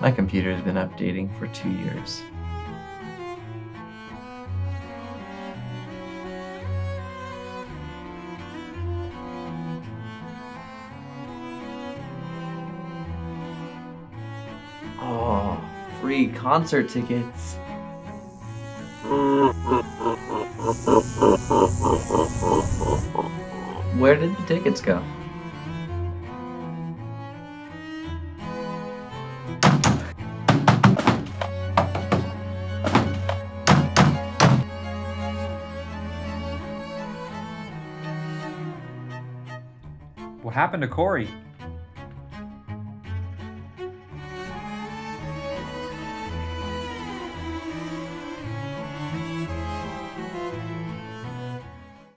My computer has been updating for two years. Oh, free concert tickets. Where did the tickets go? What happened to Corey?